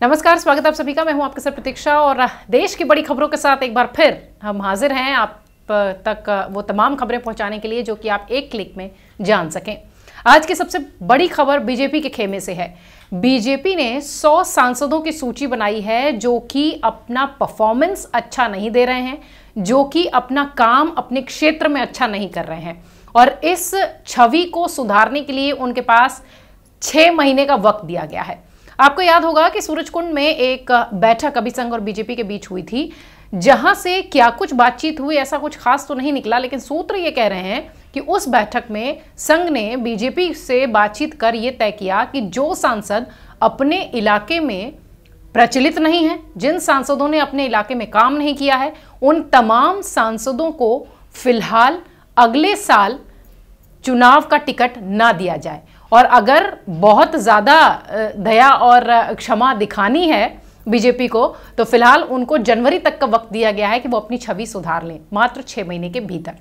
नमस्कार, स्वागत आप सभी का। मैं हूँ आपके साथ प्रतीक्षा और देश की बड़ी खबरों के साथ एक बार फिर हम हाजिर हैं आप तक वो तमाम खबरें पहुँचाने के लिए जो कि आप एक क्लिक में जान सकें। आज की सबसे बड़ी खबर बीजेपी के खेमे से है। बीजेपी ने 100 सांसदों की सूची बनाई है जो कि अपना परफॉर्मेंस अच्छा नहीं दे रहे हैं, जो कि अपना काम अपने क्षेत्र में अच्छा नहीं कर रहे हैं। और इस छवि को सुधारने के लिए उनके पास छः महीने का वक्त दिया गया है। आपको याद होगा कि सूरजकुंड में एक बैठक अभी संघ और बीजेपी के बीच हुई थी, जहाँ से क्या कुछ बातचीत हुई, ऐसा कुछ खास तो नहीं निकला, लेकिन सूत्र ये कह रहे हैं कि उस बैठक में संघ ने बीजेपी से बातचीत कर यह तय किया कि जो सांसद अपने इलाके में प्रचलित नहीं है, जिन सांसदों ने अपने इलाके में काम नहीं किया है, उन तमाम सांसदों को फ़िलहाल अगले साल चुनाव का टिकट ना दिया जाए। और अगर बहुत ज़्यादा दया और क्षमा दिखानी है बीजेपी को तो फ़िलहाल उनको जनवरी तक का वक्त दिया गया है कि वो अपनी छवि सुधार लें, मात्र छः महीने के भीतर।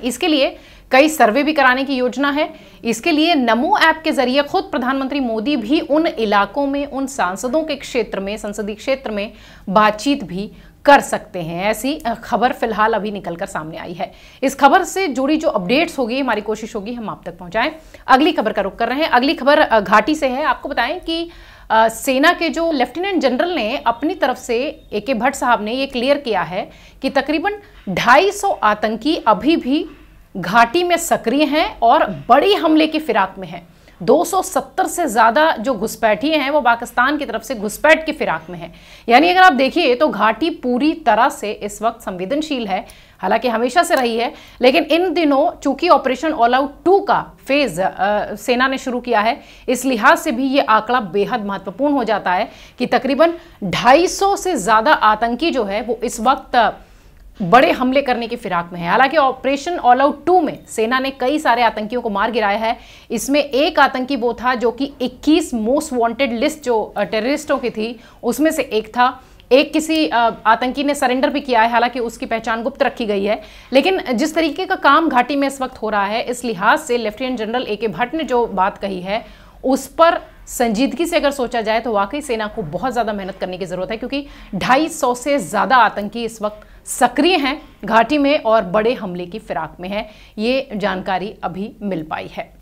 इसके लिए कई सर्वे भी कराने की योजना है। इसके लिए नमो ऐप के ज़रिए खुद प्रधानमंत्री मोदी भी उन इलाकों में, उन सांसदों के क्षेत्र में, संसदीय क्षेत्र में बातचीत भी कर सकते हैं। ऐसी खबर फ़िलहाल अभी निकलकर सामने आई है। इस खबर से जुड़ी जो अपडेट्स होगी हमारी कोशिश होगी हम आप तक पहुंचाएँ। अगली खबर का रुख कर रहे हैं। अगली खबर घाटी से है। आपको बताएँ कि आ, सेना के जो लेफ्टिनेंट जनरल ने अपनी तरफ़ से ए के भट्ट साहब ने ये क्लियर किया है कि तकरीबन 250 आतंकी अभी भी घाटी में सक्रिय हैं और बड़ी हमले की फिराक में हैं। 270 से ज़्यादा जो घुसपैठिए हैं वो पाकिस्तान की तरफ़ से घुसपैठ की फिराक में है। यानी अगर आप देखिए तो घाटी पूरी तरह से इस वक्त संवेदनशील है। हालाँकि हमेशा से रही है लेकिन इन दिनों चूँकि ऑपरेशन ऑल आउट टू का फ़ेज़ आ, सेना ने शुरू किया है इस लिहाज से भी ये आंकड़ा बेहद महत्वपूर्ण हो जाता है कि तकरीबन 250 से ज़्यादा आतंकी जो है वो इस वक्त बड़े हमले करने की फिराक में है। हालाँकि ऑपरेशन ऑल आउट टू में सेना ने कई सारे आतंकियों को मार गिराया है। इसमें एक आतंकी वो था जो कि 21 मोस्ट वांटेड लिस्ट जो टेररिस्टों की थी, उसमें से एक था। एक किसी आतंकी ने सरेंडर भी किया है, हालाँकि उसकी पहचान गुप्त रखी गई है। लेकिन जिस तरीके का काम घाटी में इस वक्त हो रहा है, इस लिहाज से लेफ्टिनेंट जनरल ए के भट्ट ने जो बात कही है, उस पर संजीदगी से अगर सोचा जाए तो वाकई सेना को बहुत ज़्यादा मेहनत करने की ज़रूरत है, क्योंकि ढाई सौ से ज़्यादा आतंकी इस वक्त सक्रिय हैं, घाटी में और बड़े हमले की फिराक में है। ये जानकारी अभी मिल पाई है।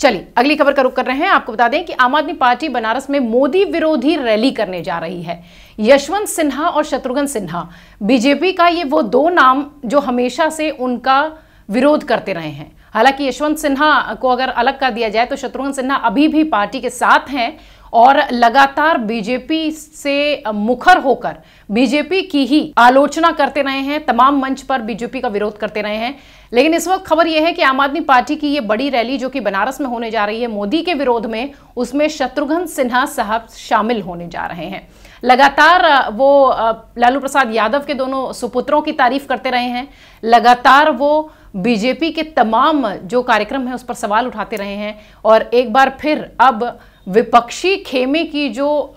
चलिए, अगली खबर का रुख कर रहे हैं। आपको बता दें कि आम आदमी पार्टी बनारस में मोदी विरोधी रैली करने जा रही है। यशवंत सिन्हा और शत्रुघ्न सिन्हा, बीजेपी का ये वो दो नाम जो हमेशा से उनका विरोध करते रहे हैं। हालाँकि यशवंत सिन्हा को अगर अलग कर दिया जाए तो शत्रुघ्न सिन्हा अभी भी पार्टी के साथ हैं। और लगातार बीजेपी से मुखर होकर बीजेपी की ही आलोचना करते रहे हैं, तमाम मंच पर बीजेपी का विरोध करते रहे हैं। लेकिन इस वक्त खबर यह है कि आम आदमी पार्टी की ये बड़ी रैली जो कि बनारस में होने जा रही है, मोदी के विरोध में उसमें शत्रुघ्न सिन्हा साहब शामिल होने जा रहे हैं। लगातार वो लालू प्रसाद यादव के दोनों सुपुत्रों की तारीफ़ करते रहे हैं। लगातार वो बीजेपी के तमाम जो कार्यक्रम है उस पर सवाल उठाते रहे हैं और एक बार फिर अब विपक्षी खेमे की जो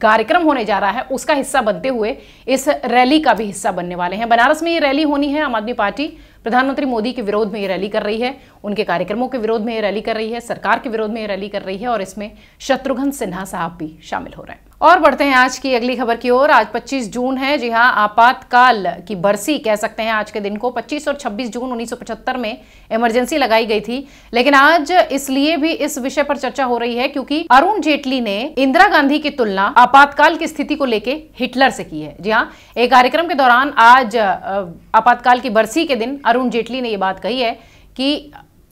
कार्यक्रम होने जा रहा है, उसका हिस्सा बनते हुए इस रैली का भी हिस्सा बनने वाले हैं। बनारस में ये रैली होनी है, आम आदमी पार्टी प्रधानमंत्री मोदी के विरोध में ये रैली कर रही है, उनके कार्यक्रमों के विरोध में ये रैली कर रही है, सरकार के विरोध में ये रैली कर रही है, और इसमें शत्रुघ्न सिन्हा साहब भी शामिल हो रहे हैं। और बढ़ते हैं आज की अगली खबर की ओर। आज 25 जून है। जी हाँ आपातकाल की बरसी कह सकते हैं आज के दिन को। 25 और 26 जून 1975 में इमरजेंसी लगाई गई थी। लेकिन आज इसलिए भी इस विषय पर चर्चा हो रही है क्योंकि अरुण जेटली ने इंदिरा गांधी की तुलना आपातकाल की स्थिति को लेकर हिटलर से की है। जी हाँ एक कार्यक्रम के दौरान आज आपातकाल की बरसी के दिन अरुण जेटली ने यह बात कही है कि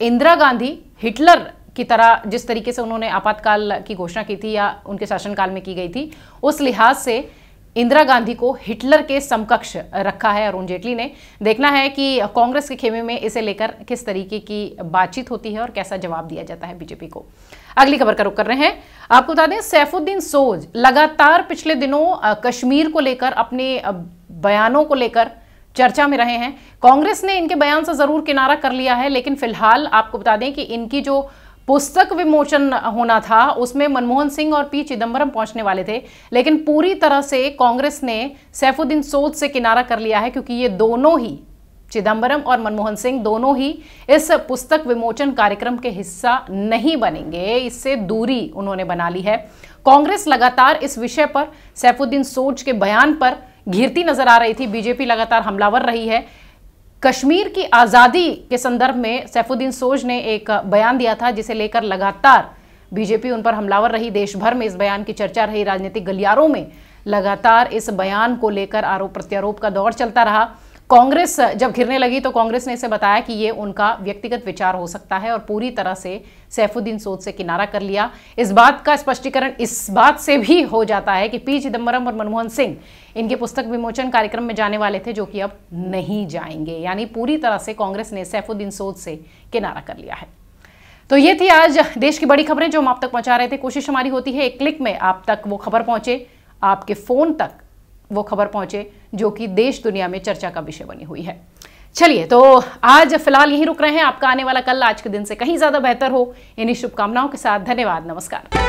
इंदिरा गांधी हिटलर की तरह जिस तरीके से उन्होंने आपातकाल की घोषणा की थी या उनके शासनकाल में की गई थी, उस लिहाज से इंदिरा गांधी को हिटलर के समकक्ष रखा है अरुण जेटली ने। देखना है कि कांग्रेस के खेमे में इसे लेकर किस तरीके की बातचीत होती है और कैसा जवाब दिया जाता है बीजेपी को। अगली खबर का रुख कर रहे हैं। आपको बता दें, सैफुद्दीन सोज लगातार पिछले दिनों कश्मीर को लेकर, अपने बयानों को लेकर चर्चा में रहे हैं। कांग्रेस ने इनके बयान से ज़रूर किनारा कर लिया है, लेकिन फ़िलहाल आपको बता दें कि इनकी जो पुस्तक विमोचन होना था, उसमें मनमोहन सिंह और पी चिदम्बरम पहुँचने वाले थे। लेकिन पूरी तरह से कांग्रेस ने सैफुद्दीन सोद से किनारा कर लिया है, क्योंकि ये दोनों ही चिदम्बरम और मनमोहन सिंह, दोनों ही इस पुस्तक विमोचन कार्यक्रम के हिस्सा नहीं बनेंगे। इससे दूरी उन्होंने बना ली है। कांग्रेस लगातार इस विषय पर सैफुद्दीन सोज के बयान पर घिरती नज़र आ रही थी। बीजेपी लगातार हमलावर रही है। कश्मीर की आज़ादी के संदर्भ में सैफुद्दीन सोज ने एक बयान दिया था, जिसे लेकर लगातार बीजेपी उन पर हमलावर रही। देश भर में इस बयान की चर्चा रही। राजनीतिक गलियारों में लगातार इस बयान को लेकर आरोप प्रत्यारोप का दौर चलता रहा। कांग्रेस, जब घिरने लगी तो कांग्रेस ने इसे बताया कि ये उनका व्यक्तिगत विचार हो सकता है और पूरी तरह से सैफुद्दीन सोद से किनारा कर लिया। इस बात का स्पष्टीकरण इस बात से भी हो जाता है कि पी चिदम्बरम और मनमोहन सिंह इनके पुस्तक विमोचन कार्यक्रम में जाने वाले थे, जो कि अब नहीं जाएँगे। यानी पूरी तरह से कांग्रेस ने सैफुद्दीन सोद से किनारा कर लिया है। तो ये थी आज देश की बड़ी खबरें जो हम आप तक पहुँचा रहे थे। कोशिश हमारी होती है एक क्लिक में आप तक वो खबर पहुँचे। आपके फ़ोन तक वो खबर पहुँचे जो कि देश दुनिया में चर्चा का विषय बनी हुई है। चलिए तो आज फ़िलहाल यही रुक रहे हैं। आपका आने वाला कल आज के दिन से कहीं ज़्यादा बेहतर हो। इन्हीं शुभकामनाओं के साथ धन्यवाद, नमस्कार।